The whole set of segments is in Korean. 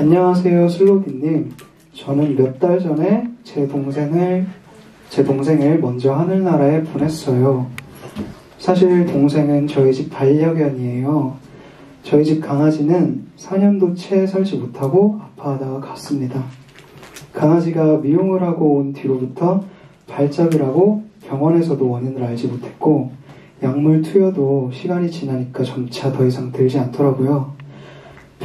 안녕하세요, 슬로디님. 저는 몇 달 전에 제 동생을, 제 동생을 먼저 하늘나라에 보냈어요. 사실 동생은 저희 집 반려견이에요. 저희 집 강아지는 4년도 채 살지 못하고 아파하다가 갔습니다. 강아지가 미용을 하고 온 뒤로부터 발작을 하고 병원에서도 원인을 알지 못했고 약물 투여도 시간이 지나니까 점차 더 이상 들지 않더라고요.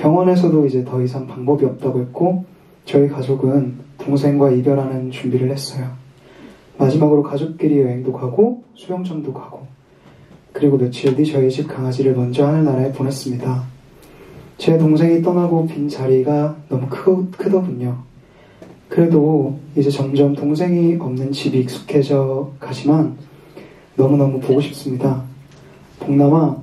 병원에서도 이제 더 이상 방법이 없다고 했고 저희 가족은 동생과 이별하는 준비를 했어요. 마지막으로 가족끼리 여행도 가고 수영장도 가고 그리고 며칠 뒤 저희 집 강아지를 먼저 하늘나라에 보냈습니다. 제 동생이 떠나고 빈 자리가 너무 크, 크더군요. 그래도 이제 점점 동생이 없는 집이 익숙해져 가지만 너무너무 보고 싶습니다. 동남아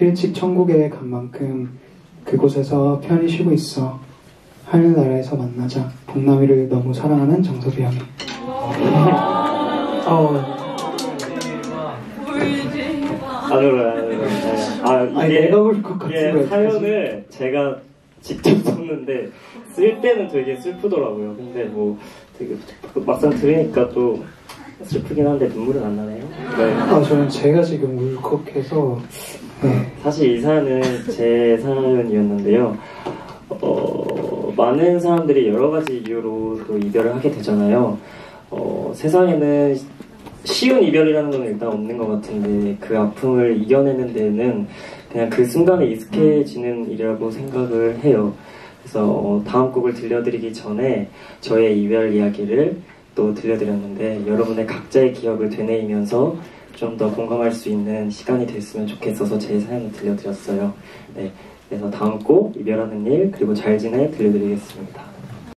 일찍 천국에 간 만큼 그곳에서 편히 쉬고 있어 하늘나라에서 만나자 동남이를 너무 사랑하는 정섭이 형이 어, 안 울어요, 안 울어요. 네. 아, 이게, 내가 울것 같은 이게 거야 사연을 제가 직접 썼는데, 쓸 때는 되게 슬프더라고요. 근데 뭐, 되게 막상 들으니까 또 슬프긴 한데 눈물은 안 나네요. 네. 아 저는 제가 지금 울컥해서 네. 사실 이 사연은 제 사연이었는데요. 어, 많은 사람들이 여러 가지 이유로 또 이별을 하게 되잖아요. 어, 세상에는 쉬운 이별이라는 건 일단 없는 것 같은데 그 아픔을 이겨내는 데는 그냥 그 순간에 익숙해지는 일이라고 생각을 해요. 그래서 어, 다음 곡을 들려드리기 전에 저의 이별 이야기를 또 들려드렸는데 여러분의 각자의 기억을 되뇌이면서 좀 더 공감할 수 있는 시간이 됐으면 좋겠어서 제 사연을 들려드렸어요. 네, 그래서 다음 곡 이별하는 일 그리고 잘 지내 들려드리겠습니다.